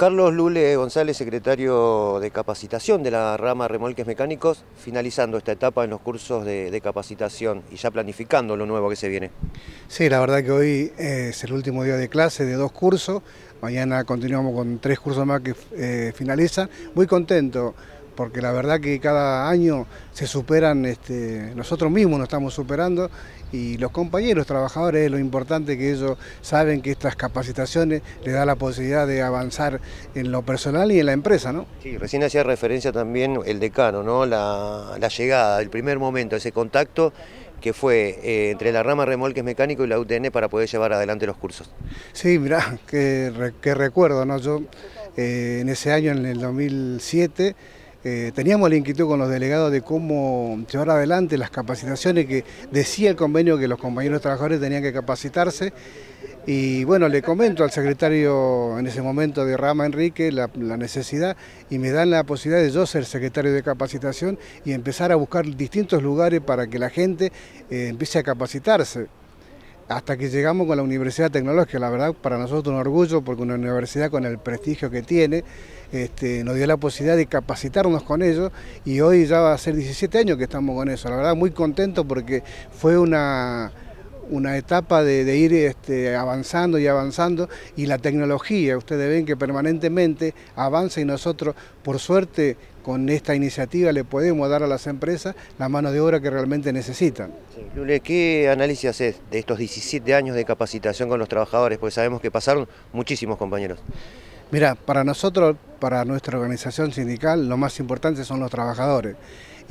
Carlos Lule González, secretario de capacitación de la rama Remolques Mecánicos, finalizando esta etapa en los cursos de, capacitación y ya planificando lo nuevo que se viene. Sí, la verdad que hoy es el último día de clase de dos cursos, mañana continuamos con tres cursos más que eh, finalizan. Muy contento porque la verdad que cada año se superan, este, nosotros mismos nos estamos superando y los compañeros trabajadores, lo importante que ellos saben que estas capacitaciones les da la posibilidad de avanzar en lo personal y en la empresa, ¿no? Sí, recién hacía referencia también el decano, ¿no? La, llegada, el primer momento, ese contacto que fue eh, entre la rama remolques mecánico y la UTN para poder llevar adelante los cursos. Sí, mirá, qué, recuerdo, ¿no? Yo eh, en ese año, en el 2007, eh, teníamos la inquietud con los delegados de cómo llevar adelante las capacitaciones que decía el convenio que los compañeros trabajadores tenían que capacitarse. Y bueno, le comento al secretario en ese momento de Rama Enrique la, necesidad y me dan la posibilidad de yo ser secretario de capacitación y empezar a buscar distintos lugares para que la gente eh, empiece a capacitarse hasta que llegamos con la Universidad Tecnológica, la verdad para nosotros un orgullo porque una universidad con el prestigio que tiene este, nos dio la posibilidad de capacitarnos con ellos y hoy ya va a ser 17 años que estamos con eso, la verdad muy contento porque fue una una etapa de, ir este, avanzando y avanzando y la tecnología, ustedes ven que permanentemente avanza y nosotros, por suerte, con esta iniciativa le podemos dar a las empresas la mano de obra que realmente necesitan. Lule, ¿qué análisis haces de estos 17 años de capacitación con los trabajadores? Porque sabemos que pasaron muchísimos compañeros. Mira, para nosotros, para nuestra organización sindical, lo más importante son los trabajadores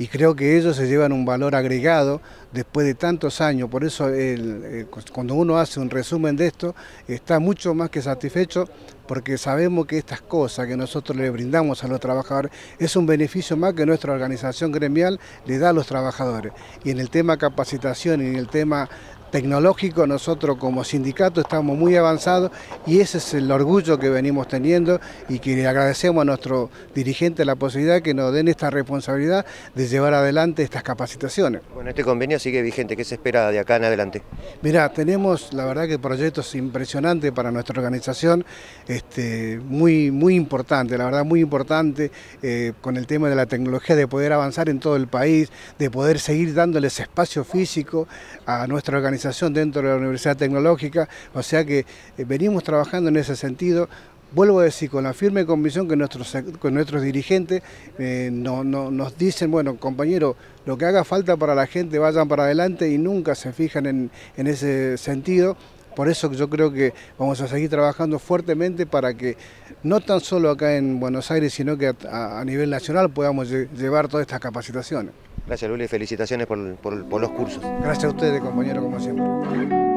y creo que ellos se llevan un valor agregado después de tantos años. Por eso eh, cuando uno hace un resumen de esto, está mucho más que satisfecho porque sabemos que estas cosas que nosotros le brindamos a los trabajadores es un beneficio más que nuestra organización gremial le da a los trabajadores. Y en el tema capacitación y en el tema tecnológico, nosotros como sindicato estamos muy avanzados y ese es el orgullo que venimos teniendo y que le agradecemos a nuestro dirigente la posibilidad que nos den esta responsabilidad de llevar adelante estas capacitaciones. Bueno, este convenio sigue vigente, ¿qué se espera de acá en adelante? Mira, tenemos la verdad que proyectos impresionantes para nuestra organización, este, muy, muy importante, la verdad muy importante eh, con el tema de la tecnología, de poder avanzar en todo el país, de poder seguir dándoles espacio físico a nuestra organización dentro de la Universidad Tecnológica, o sea que eh, venimos trabajando en ese sentido. Vuelvo a decir, con la firme convicción que nuestros, con nuestros dirigentes eh, nos dicen, bueno, compañero, lo que haga falta para la gente, vayan para adelante y nunca se fijan en, ese sentido. Por eso yo creo que vamos a seguir trabajando fuertemente para que no tan solo acá en Buenos Aires, sino que a, nivel nacional podamos llevar todas estas capacitaciones. Gracias Luli, felicitaciones por, por los cursos. Gracias a ustedes compañero como siempre.